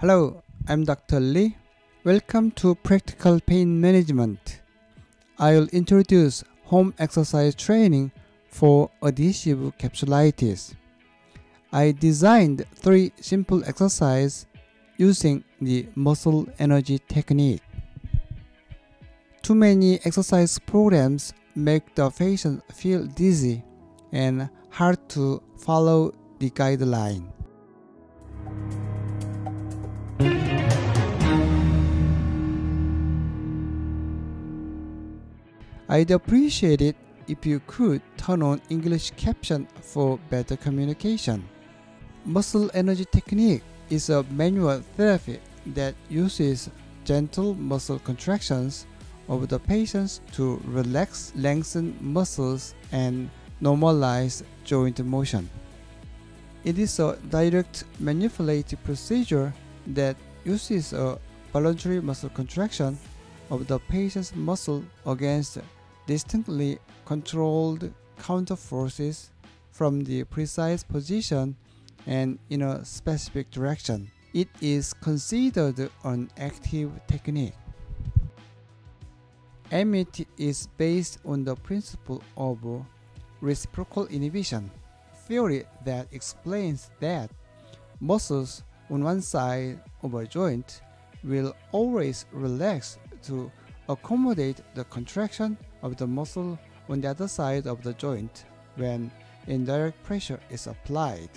Hello, I'm Dr. Lee. Welcome to Practical Pain Management. I'll introduce home exercise training for adhesive capsulitis. I designed three simple exercises using the muscle energy technique. Too many exercise programs make the patient feel dizzy and hard to follow the guideline. I'd appreciate it if you could turn on English caption for better communication. Muscle energy technique is a manual therapy that uses gentle muscle contractions of the patients to relax, lengthen muscles, and normalize joint motion. It is a direct manipulative procedure that uses a voluntary muscle contraction of the patient's muscle against distinctly controlled counter forces from the precise position and in a specific direction. It is considered an active technique. MET is based on the principle of reciprocal inhibition, theory that explains that muscles on one side of a joint will always relax to accommodate the contraction of the muscle on the other side of the joint when indirect pressure is applied.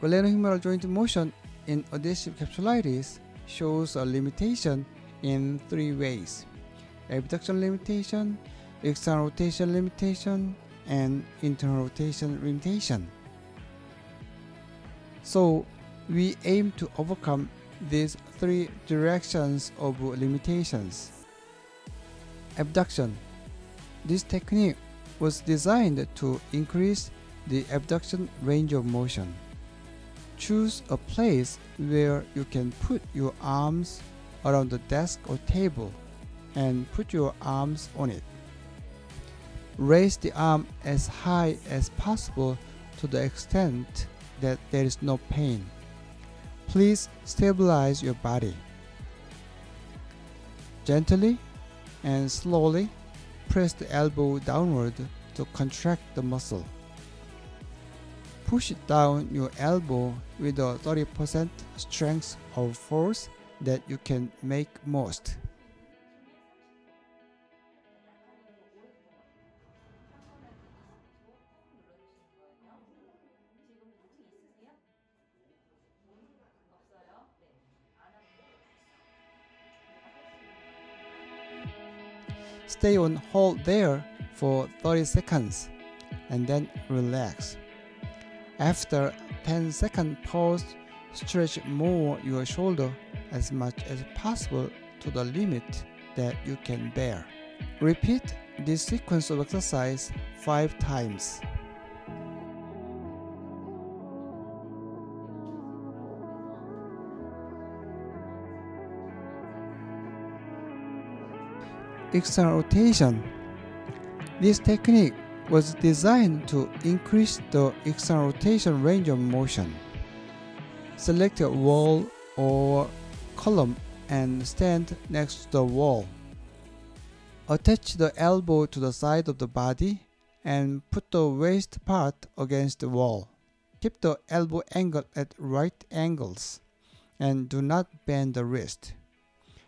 Glenohumeral joint motion in adhesive capsulitis shows a limitation in three ways abduction limitation, external rotation limitation, and internal rotation limitation. So, we aim to overcome these three directions of limitations. Abduction This technique was designed to increase the abduction range of motion. Choose a place where you can put your arms around the desk or table and put your arms on it. Raise the arm as high as possible to the extent that there is no pain. Please stabilize your body. Gently and slowly press the elbow downward to contract the muscle. Push down your elbow with a 30% strength of force that you can make most. Stay on hold there for 30 seconds and then relax. After 10 second pause, stretch more your shoulder as much as possible to the limit that you can bear. Repeat this sequence of exercise 5 times. External rotation. This technique was designed to increase the external rotation range of motion. Select a wall or column and stand next to the wall. Attach the elbow to the side of the body and put the waist part against the wall. Keep the elbow angle at right angles and do not bend the wrist.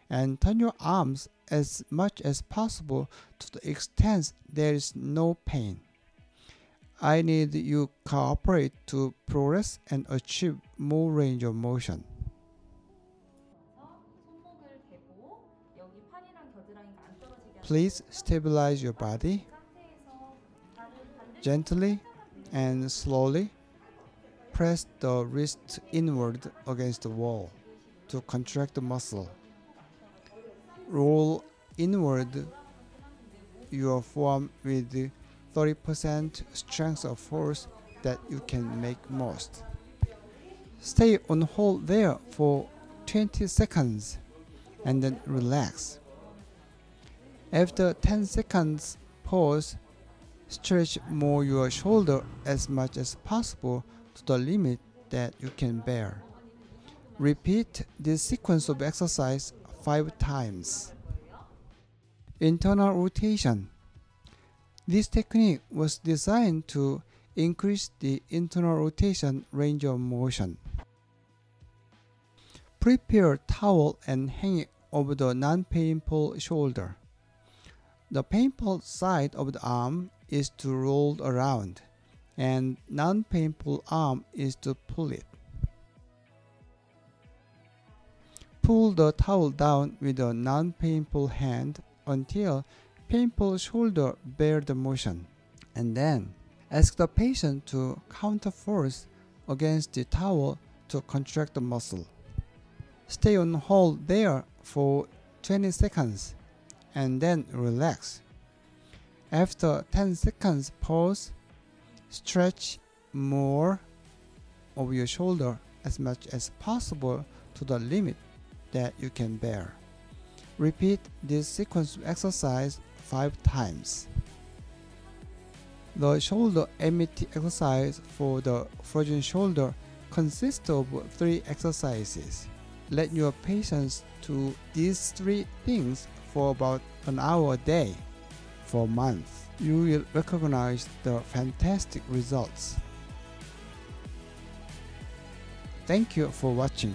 And turn your arms as much as possible to the extent there is no pain. I need you cooperate to progress and achieve more range of motion. Please stabilize your body gently and slowly press the wrist inward against the wall to contract the muscle roll inward your form with 30% strength of force that you can make most. Stay on hold there for 20 seconds and then relax. After 10 seconds pause, stretch more your shoulder as much as possible to the limit that you can bear. Repeat this sequence of exercise 5 times. Internal rotation. This technique was designed to increase the internal rotation range of motion. Prepare towel and hang it over the non-painful shoulder. The painful side of the arm is to roll around and non-painful arm is to pull it. Pull the towel down with a non-painful hand until painful shoulder bear the motion and then ask the patient to counter force against the towel to contract the muscle. Stay on hold there for 20 seconds and then relax. After 10 seconds pause, stretch more of your shoulder as much as possible to the limit that you can bear. Repeat this sequence exercise 5 times. The shoulder MET exercise for the frozen shoulder consists of three exercises. Let your patients do these three things for about an hour a day for a month. You will recognize the fantastic results. Thank you for watching.